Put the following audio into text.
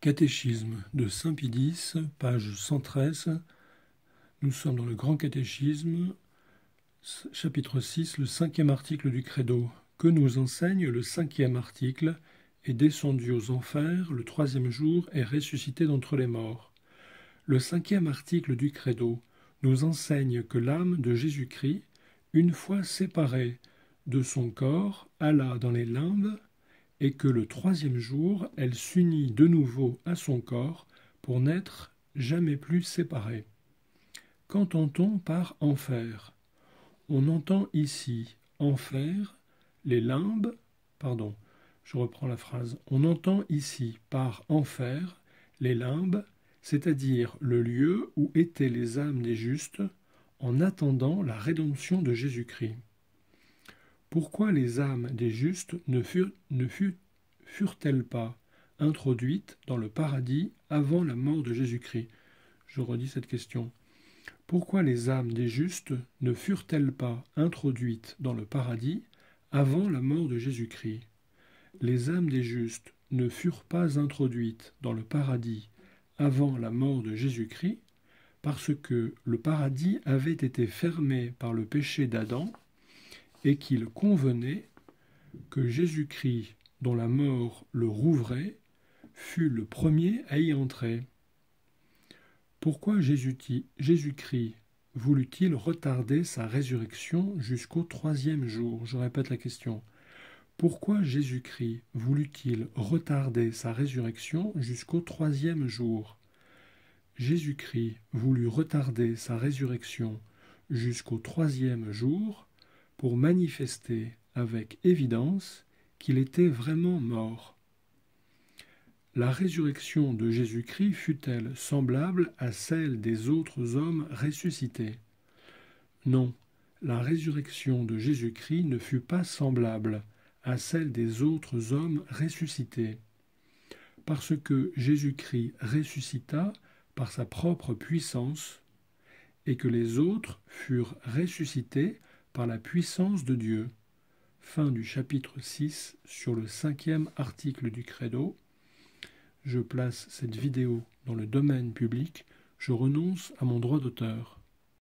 Catéchisme de Saint Pidis, page 113. Nous sommes dans le Grand Catéchisme, chapitre 6, le cinquième article du Credo. Que nous enseigne le cinquième article est descendu aux enfers le troisième jour et ressuscité d'entre les morts. Le cinquième article du Credo nous enseigne que l'âme de Jésus-Christ, une fois séparée de son corps, alla dans les limbes et que le troisième jour elle s'unit de nouveau à son corps pour n'être jamais plus séparée. Qu'entend-on par enfer? On entend ici enfer, les limbes, pardon, je reprends la phrase, on entend ici par enfer les limbes, c'est-à-dire le lieu où étaient les âmes des justes en attendant la rédemption de Jésus-Christ. Pourquoi les âmes des justes ne, furent, ne furent-elles pas introduites dans le paradis avant la mort de Jésus-Christ? Je redis cette question. Pourquoi les âmes des justes ne furent-elles pas introduites dans le paradis avant la mort de Jésus-Christ? Les âmes des justes ne furent pas introduites dans le paradis avant la mort de Jésus-Christ parce que le paradis avait été fermé par le péché d'Adam et qu'il convenait que Jésus-Christ, dont la mort le rouvrait, fut le premier à y entrer. Pourquoi Jésus-Christ voulut-il retarder sa résurrection jusqu'au troisième jour? Je répète la question. Pourquoi Jésus-Christ voulut-il retarder sa résurrection jusqu'au troisième jour? Jésus-Christ voulut retarder sa résurrection jusqu'au troisième jour pour manifester avec évidence qu'il était vraiment mort. La résurrection de Jésus-Christ fut-elle semblable à celle des autres hommes ressuscités? Non, la résurrection de Jésus-Christ ne fut pas semblable à celle des autres hommes ressuscités, parce que Jésus-Christ ressuscita par sa propre puissance, et que les autres furent ressuscités par la puissance de Dieu. Fin du chapitre 6 sur le cinquième article du Credo. Je place cette vidéo dans le domaine public. Je renonce à mon droit d'auteur.